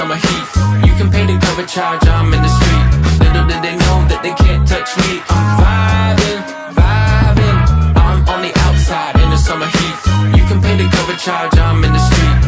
summer heat. You can pay the cover charge, I'm in the street. Little did they know that they can't touch me. I'm vibing, vibing. I'm on the outside in the summer heat. You can pay the cover charge, I'm in the street.